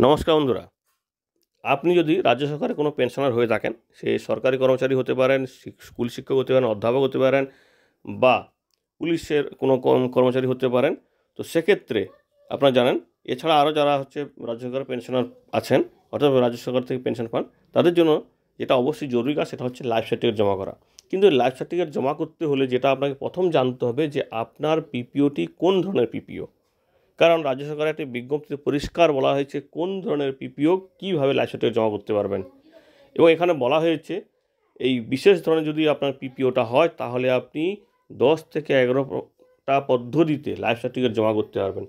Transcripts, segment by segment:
নমস্কার বন্ধুরা। আপনি যদি রাজ্য সরকারের কোনো পেনশনার হয়ে থাকেন, সে সরকারি কর্মচারী হতে পারেন স্কুল শিক্ষক হতে পারেন, অধ্যাপক হতে পারেন, বা পুলিশের কোনো কর্ম- কর্মচারী হতে পারেন, তো সেক্ষেত্রে আপনারা জানেন, এছাড়া আরও যারা হচ্ছে রাজ্য সরকারের পেনশনার আছেন, অর্থাৎ রাজ্য সরকার থেকে পেনশন পান, তাদের জন্য যেটা অবশ্যই জরুরি কাজ, সেটা হচ্ছে লাইফ সার্টিফিকেট জমা করা। কিন্তু লাইফ সার্টিফিকেট জমা করতে হলে যেটা আপনাকে প্রথম জানতে হবে যে আপনার পিপিওটি কোন ধরনের পিপিও? কারণ রাজ্য সরকারের একটি বিজ্ঞপ্তিতে পরিষ্কার বলা হয়েছে কোন ধরনের পিপিও কীভাবে সার্টিফিকেট জমা করতে পারবেন। এবং এখানে বলা হয়েছে, এই বিশেষ ধরনের যদি আপনার পিপিওটা হয়, তাহলে আপনি দশ থেকে এগারোটা পদ্ধতিতে লাইফ সার্টিফিকেট জমা করতে পারবেন।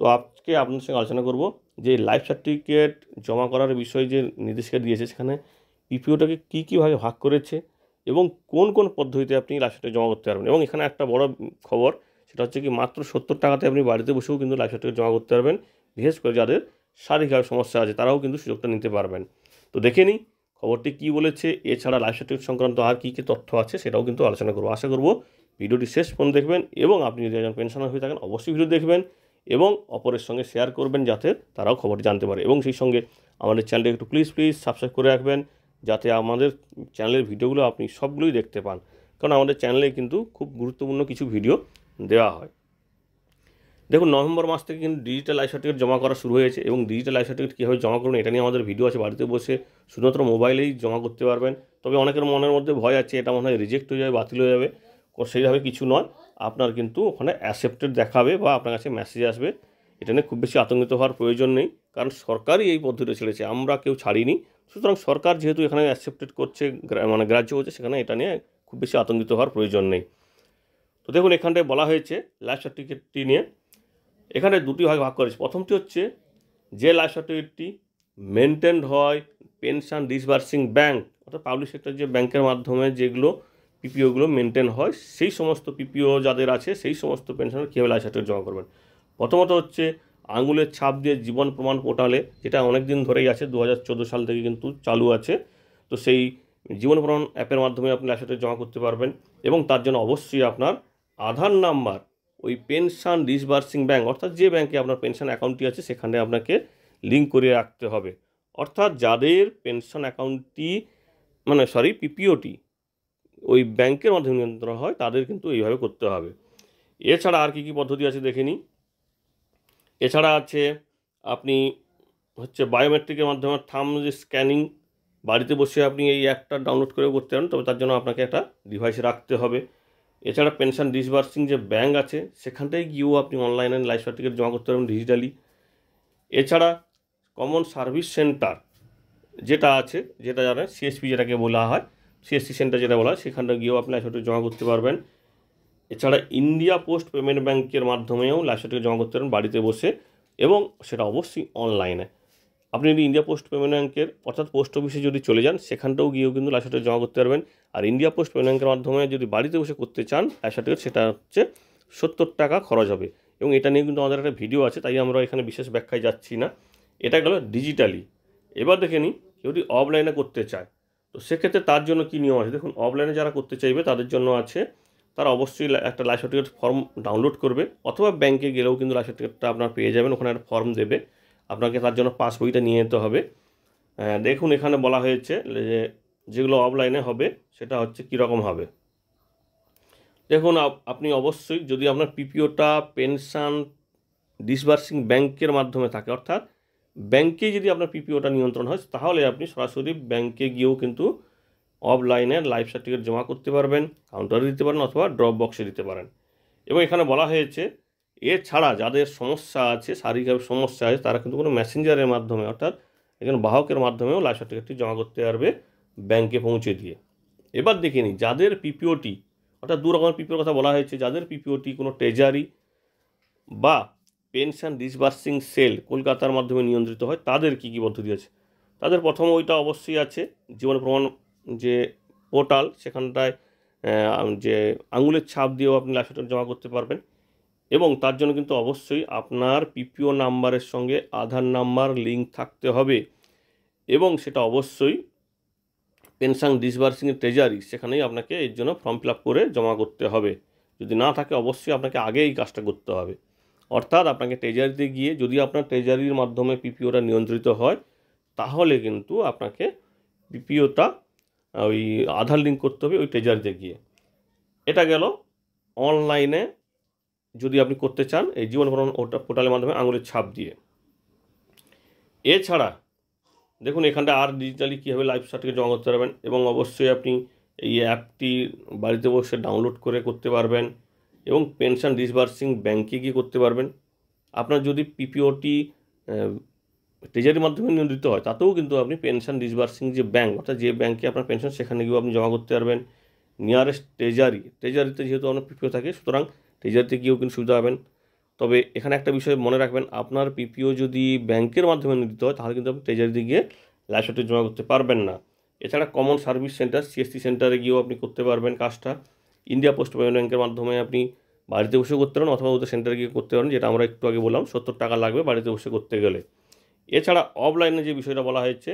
তো আজকে আপনার সঙ্গে আলোচনা করব যে লাইফ সার্টিফিকেট জমা করার বিষয়ে যে নির্দেশিকা দিয়েছে, সেখানে পিপিওটাকে কী কীভাবে ভাগ করেছে এবং কোন কোন পদ্ধতিতে আপনি লাইফ সার্টিফিকেট জমা করতে পারবেন। এবং এখানে একটা বড় খবর সেটা হচ্ছে কি মাত্র সত্তর টাকাতে আপনি বাড়িতে বসেও কিন্তু লাইফ সার্টিফিকেট জমা করতে পারবেন। বিশেষ করে যাদের শারীরিক সমস্যা আছে, তারাও কিন্তু সুযোগটা নিতে পারবেন। তো দেখে নিই, খবরটি কী বলেছে? এছাড়া লাইফ সার্টিফিকেট সংক্রান্ত আর কী কী তথ্য আছে সেটাও কিন্তু আলোচনা করব। আশা করব ভিডিওটি শেষ পর্যন্ত দেখবেন এবং আপনি যদি একজন পেনশনার হয়ে থাকেন, অবশ্যই ভিডিও দেখবেন এবং অপরের সঙ্গে শেয়ার করবেন যাতে তারাও খবরটি জানতে পারে। এবং সেই সঙ্গে আমাদের চ্যানেলটি একটু প্লিজ প্লিজ সাবস্ক্রাইব করে রাখবেন যাতে আমাদের চ্যানেলের ভিডিওগুলো আপনি সবগুলোই দেখতে পান। কারণ আমাদের চ্যানেলে কিন্তু খুব গুরুত্বপূর্ণ কিছু ভিডিও দেওয়া হয়। দেখুন, নভেম্বর মাস থেকে কিন্তু ডিজিটাল লাইফ সার্টিফিকেট জমা করা শুরু হয়েছে এবং ডিজিটাল লাইফ সার্টিফিকেট কীভাবে জমা করুন এটা নিয়ে আমাদের ভিডিও আছে, বাড়িতে বসে শুধুমাত্র মোবাইলেই জমা করতে পারবেন। তবে অনেকের মনের মধ্যে ভয় আছে, এটা মনে হয় রিজেক্ট হয়ে যাবে, বাতিল হয়ে যাবে। সেইভাবে কিছু নয়, আপনার কিন্তু ওখানে অ্যাকসেপ্টেড দেখাবে বা আপনার কাছে মেসেজ আসবে। এটা নিয়ে খুব বেশি আতঙ্কিত হওয়ার প্রয়োজন নেই, কারণ সরকারই এই পদ্ধতি ছেড়েছে, আমরা কেউ ছাড়িনি। সুতরাং সরকার যেহেতু এখানে অ্যাকসেপ্টেড করছে মানে গ্রাহ্য হচ্ছে, সেখানে এটা নিয়ে খুব বেশি আতঙ্কিত হওয়ার প্রয়োজন নেই। তো দেখুন, এখানটায় বলা হয়েছে লাইফ সার্টিফিকেটটি নিয়ে। এখানে দুটি ভাগে ভাগ করেছে প্রথমটি হচ্ছে, যে লাইফ সার্টিফিকেটটি মেনটেন্ড হয় পেনশন ডিসবার্সিং ব্যাংক অর্থাৎ পাবলিক সেক্টর যে ব্যাংকের মাধ্যমে যেগুলো পিপিওগুলো মেনটেন হয়, সেই সমস্ত পিপিও যাদের আছে, সেই সমস্ত পেনশনের কীভাবে লাইফ সার্টিফিকেট জমা করবেন? প্রথমত হচ্ছে, আঙুলের ছাপ দিয়ে জীবন প্রমাণ পোর্টালে, যেটা অনেক দিন ধরেই আছে দু হাজার চোদ্দ সাল থেকে কিন্তু চালু আছে, তো সেই জীবন প্রমাণ অ্যাপের মাধ্যমে আপনি লাইফ সার্টিফিকেট জমা করতে পারবেন এবং তার জন্য অবশ্যই আপনার আধার নাম্বার, ওই পেনশন ডিসবার্সিং ব্যাংক অর্থাৎ যে ব্যাংকে আপনার পেনশন অ্যাকাউন্টটি আছে, সেখানে আপনাকে লিঙ্ক করে রাখতে হবে। অর্থাৎ যাদের পেনশন অ্যাকাউন্টটি মানে সরি পিপিওটি ওই ব্যাংকের মাধ্যমে নিয়ন্ত্রণ হয়, তাদের কিন্তু এইভাবে করতে হবে। এছাড়া আর কী কী পদ্ধতি আছে দেখে নিই। এছাড়া আছে, আপনি হচ্ছে বায়োমেট্রিকের মাধ্যমে থাম যে স্ক্যানিং বাড়িতে বসে আপনি এই অ্যাপটা ডাউনলোড করে করতে পারেন, তবে তার জন্য আপনাকে একটা ডিভাইস রাখতে হবে। এছাড়া পেনশন ডিসবার্সিং যে ব্যাঙ্ক আছে, সেখানটায় গিয়েও আপনি অনলাইনে লাইফ সার্টিফিকেট জমা করতে পারবেন ডিজিটালি এছাড়া কমন সার্ভিস সেন্টার যেটা আছে, যেটা জানেন সিএসপি যেটাকে বলা হয় সিএসসি সেন্টার যেটা বলা হয় সেখানটা গিয়েও আপনি লাইফ সার্টিফিকেট জমা করতে পারবেন। এছাড়া ইন্ডিয়া পোস্ট পেমেন্ট ব্যাংকের মাধ্যমেও লাইফ সার্টিফিকেট জমা করতে পারেন বাড়িতে বসে এবং সেটা অবশ্যই অনলাইনে আপনি যদি ইন্ডিয়া পোস্ট পেমেন্ট ব্যাঙ্কের অর্থাৎ পোস্ট অফিসে যদি চলে যান, সেখানটাও গিয়েও কিন্তু সার্টিফিকেট জমা করতে পারবেন। আর ইন্ডিয়া পোস্ট পেমেন্ট ব্যাংকের মাধ্যমে যদি বাড়িতে বসে করতে চান সার্টিফিকেট সেটা হচ্ছে সত্তর টাকা খরচ হবে। এবং এটা নিয়ে কিন্তু আমাদের একটা ভিডিও আছে, তাই আমরা এখানে বিশেষ ব্যাখ্যায় যাচ্ছি না। এটা গেল ডিজিটালি এবার দেখে নিই যদি অফলাইনে করতে চায়, তো সেক্ষেত্রে তার জন্য কী নিয়ম আছে? দেখুন অফলাইনে যারা করতে চাইবে, তাদের জন্য আছে, তারা অবশ্যই একটা লাইফ সার্টিফিকেট ফর্ম ডাউনলোড করবে, অথবা ব্যাংকে গেলেও কিন্তু লাইফ সার্টিফিকেটটা আপনার পেয়ে যাবেন, ওখানে একটা ফর্ম দেবে। আপনাকে তার জন্য পাস বইটা নিয়ে যেতে হবে। দেখুন, এখানে বলা হয়েছে যে যেগুলো অফলাইনে হবে, সেটা হচ্ছে কীরকম হবে। দেখুন, আপ- আপনি অবশ্যই যদি আপনার পিপিওটা পেনশন ডিসবার্সিং ব্যাংকের মাধ্যমে থাকে, অর্থাৎ ব্যাংকে যদি আপনার পিপিওটা নিয়ন্ত্রণ হয়, তাহলে আপনি সরাসরি ব্যাংকে গিয়েও কিন্তু অফলাইনে লাইফ সার্টিফিকেট জমা করতে পারবেন কাউন্টারে দিতে পারেন অথবা ড্রপ বক্সে দিতে পারেন। এবং এখানে বলা হয়েছে এছাড়া যাদের সমস্যা আছে শারীরিকভাবে সমস্যা আছে, তারা কিন্তু কোনো মেসেঞ্জারের মাধ্যমে, অর্থাৎ একজন বাহকের মাধ্যমেও লাইফ সার্টিফিকেটটি জমা করতে পারবে ব্যাংকে পৌঁছে দিয়ে। এবার দেখে নিই, যাদের পিপিওটি অর্থাৎ দু রকমের পিপিওর কথা বলা হয়েছে, যাদের পিপিওটি কোনো ট্রেজারি বা পেনশন ডিসবার্সিং সেল কলকাতার মাধ্যমে নিয়ন্ত্রিত হয়, তাদের কী কী পদ্ধতি আছে? তাদের প্রথম ওইটা অবশ্যই আছে, জীবন প্রমাণ যে পোর্টাল সেখানটায় যে আঙুলের ছাপ দিয়েও আপনি লাইফ সার্টিফিকেট জমা করতে পারবেন। এবং তার জন্য কিন্তু অবশ্যই আপনার পিপিও নাম্বারের সঙ্গে আধার নাম্বার লিঙ্ক থাকতে হবে। এবং সেটা অবশ্যই পেনশন ডিসবার্সিংয়ের ট্রেজারি সেখানেই আপনাকে এর জন্য ফর্ম ফিল করে জমা করতে হবে। যদি না থাকে অবশ্যই আপনাকে আগে এই কাজটা করতে হবে। অর্থাৎ আপনাকে ট্রেজারিতে গিয়ে যদি আপনার ট্রেজারির মাধ্যমে পিপিওটা নিয়ন্ত্রিত হয়, তাহলে কিন্তু আপনাকে পিপিওটা ওই আধার লিঙ্ক করতে হবে ওই ট্রেজারিতে গিয়ে। এটা গেল অনলাইনে যদি আপনি করতে চান, এই জীবন প্রমাণ ওটা পোর্টালের মাধ্যমে আঙুলের ছাপ দিয়ে। এছাড়া, দেখুন এখানটা আর ডিজিটালি কীভাবে লাইফ সার্টিফিকেট জমা করতে পারবেন এবং অবশ্যই আপনি এই অ্যাপটি বাড়িতে বসে ডাউনলোড করে করতে পারবেন এবং পেনশন ডিসবার্সিং ব্যাংকে গিয়ে করতে পারবেন। আপনার যদি পিপিওটি ট্রেজারির মাধ্যমে নিয়ন্ত্রিত হয়, তাতেও কিন্তু আপনি পেনশন ডিসবার্সিং যে ব্যাঙ্ক অর্থাৎ যে ব্যাঙ্কে আপনার পেনশন সেখানে গিয়েও আপনি জমা করতে পারবেন। নিয়ারেস্ট ট্রেজারি ট্রেজারিতে যেহেতু আপনার পিপিও থাকে, সুতরাং ট্রেজারিতে গিয়েও কিন্তু সুবিধা পাবেন। তবে এখানে একটা বিষয় মনে রাখবেন, আপনার পিপিও যদি ব্যাংকের মাধ্যমে নিতে হয়, তাহলে কিন্তু আপনি ট্রেজারিতে গিয়ে সার্টিফিকেট জমা করতে পারবেন না। এছাড়া কমন সার্ভিস সেন্টার সিএসসি সেন্টারে গিয়েও আপনি করতে পারবেন কাজটা। ইন্ডিয়া পোস্ট পেমেন্ট ব্যাংকের মাধ্যমে আপনি বাড়িতে বসে করতে পারেন অথবা ওদের সেন্টারে গিয়ে করতে পারেন, যেটা আমরা একটু আগে বললাম, সত্তর টাকা লাগবে বাড়িতে বসে করতে গেলে। এছাড়া অফলাইনে যে বিষয়টা বলা হয়েছে,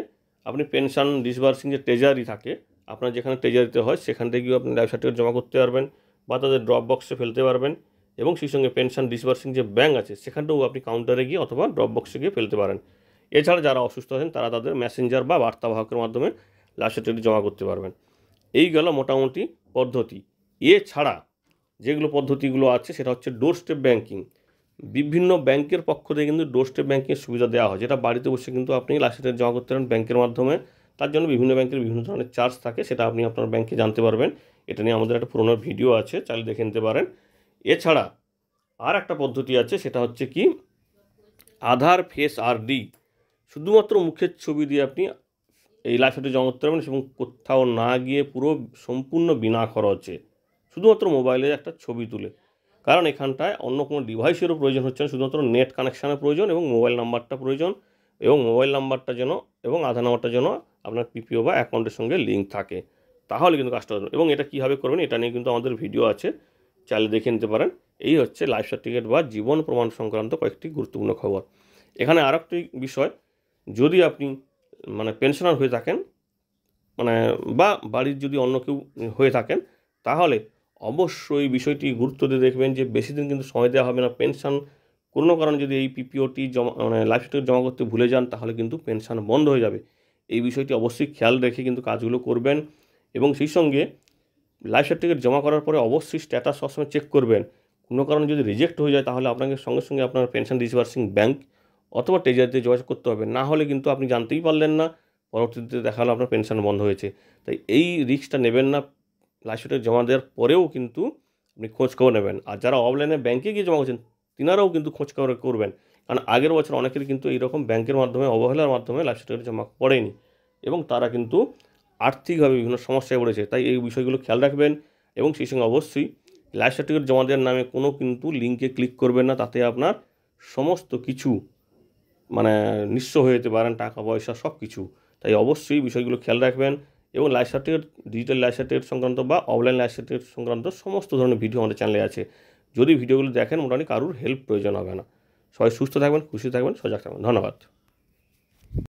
আপনি পেনশন ডিসবার্সিং যে ট্রেজারি থাকে, আপনার যেখানে ট্রেজারিতে হয়, সেখান থেকে গিয়েও আপনি লাইফ সার্টিফিকেট জমা করতে পারবেন। বা তাদের ড্রপ বক্সে ফেলতে পারবেন এবং সেই সঙ্গে পেনশন ডিসবার্সিং যে ব্যাঙ্ক আছে, সেখানটাও আপনি কাউন্টারে গিয়ে অথবা ড্রপ বক্সে গিয়ে ফেলতে পারেন। এছাড়া যারা অসুস্থ আছেন, তারা তাদের মেসেঞ্জার বা বার্তাবাহকের মাধ্যমে সার্টিফিকেট জমা করতে পারবেন। এই গেল মোটামুটি পদ্ধতি। এছাড়া যেগুলো পদ্ধতিগুলো আছে, সেটা হচ্ছে ডোর স্টেপ ব্যাঙ্কিং বিভিন্ন ব্যাংকের পক্ষ থেকে কিন্তু ডোর স্টেপ ব্যাঙ্কিংয়ের সুবিধা দেওয়া হয়। যেটা বাড়িতে বসে কিন্তু আপনি সার্টিফিকেট জমা করতে পারেন ব্যাংকের মাধ্যমে। তার জন্য বিভিন্ন ব্যাংকের বিভিন্ন ধরনের চার্জ থাকে, সেটা আপনি আপনার ব্যাংকে জানতে পারবেন। এটা নিয়ে আমাদের একটা পুরোনো ভিডিও আছে, চাইলে দেখে নিতে পারেন। এছাড়া আর একটা পদ্ধতি আছে, সেটা হচ্ছে কি, আধার ফেস আর ডি শুধুমাত্র মুখের ছবি দিয়ে আপনি এই লাইফ সার্টিফিকেট জমা করতে পারবেন, এবং কোথাও না গিয়ে পুরো সম্পূর্ণ বিনা খরচে, শুধুমাত্র মোবাইলে একটা ছবি তুলে। কারণ এখানটায় অন্য কোনো ডিভাইসেরও প্রয়োজন হচ্ছে না, শুধুমাত্র নেট কানেকশানের প্রয়োজন, এবং মোবাইল নাম্বারটা প্রয়োজন, এবং মোবাইল নাম্বারটা যেন, এবং আধার নাম্বারটা যেন আপনার পিপিও বা অ্যাকাউন্টের সঙ্গে লিঙ্ক থাকে। তাহলে কিন্তু কাজটা হবে এবং এটা কীভাবে করবেন এটা নিয়ে কিন্তু আমাদের ভিডিও আছে। চাইলে দেখে নিতে পারেন। এই হচ্ছে লাইফ সার্টিফিকেট বা জীবন প্রমাণ সংক্রান্ত কয়েকটি গুরুত্বপূর্ণ খবর। এখানে আর একটি বিষয়, যদি আপনি মানে পেনশনার হয়ে থাকেন মানে বা বাড়ির যদি অন্য কেউ হয়ে থাকেন, তাহলে অবশ্যই বিষয়টি গুরুত্ব দিয়ে দেখবেন যে বেশি দিন কিন্তু সময় দেওয়া হবে না। পেনশন কোনো কারণে যদি এই পিপিওটি জমা মানে লাইফ সার্টিফিকেট জমা করতে ভুলে যান, তাহলে কিন্তু পেনশন বন্ধ হয়ে যাবে। এই বিষয়টি অবশ্যই খেয়াল রেখে কিন্তু কাজগুলো করবেন। এবং সেই সঙ্গে লাইফ সার্টিফিকেট জমা করার পরে অবশ্যই স্ট্যাটাস সবসময় চেক করবেন। কোনো কারণে যদি রিজেক্ট হয়ে যায় তাহলে আপনাকে সঙ্গে সঙ্গে আপনার পেনশন ডিসবার্সিং ব্যাংক অথবা ট্রেজারিতে যোগাযোগ করতে হবে। না হলে কিন্তু আপনি জানতেই পারলেন না, পরবর্তীতে দেখা হলো আপনার পেনশন বন্ধ হয়েছে। তাই এই রিস্কটা নেবেন না লাইফ সার্টিফিকেট জমা দেওয়ার পরেও কিন্তু আপনি খোঁজখবর নেবেন। আর যারা অফলাইনে ব্যাংকে গিয়ে জমা করছেন, তিনারাও কিন্তু খোঁজখবর করবেন। কারণ আগের বছর অনেকের কিন্তু এইরকম ব্যাংকের মাধ্যমে, অবহেলার মাধ্যমে লাইফ সার্টিফিকেট জমা পড়েনি এবং তারা কিন্তু আর্থিকভাবে বিভিন্ন সমস্যায় পড়েছে, তাই এই বিষয়গুলো খেয়াল রাখবেন এবং সেই সঙ্গে অবশ্যই লাইফ সার্টিফিকেট জমা দেওয়ার নামে কোনো কিন্তু লিঙ্কে ক্লিক করবেন না, তাতে আপনার সমস্ত কিছু মানে নিঃস্ব হয়ে যেতে পারেন, টাকা পয়সা সব কিছু তাই অবশ্যই বিষয়গুলো খেয়াল রাখবেন এবং life certificate digital life certificate সংক্রান্ত বা অফলাইন লাইফ সার্টিফিকেট সংক্রান্ত সমস্ত ধরনের ভিডিও আমাদের চ্যানেলে আছে। যদি ভিডিওগুলো দেখেন, মোটামুটি কারুর হেল্প প্রয়োজন হবে না। সবাই সুস্থ থাকবেন, খুশি থাকবেন, সজাগ থাকবেন। ধন্যবাদ।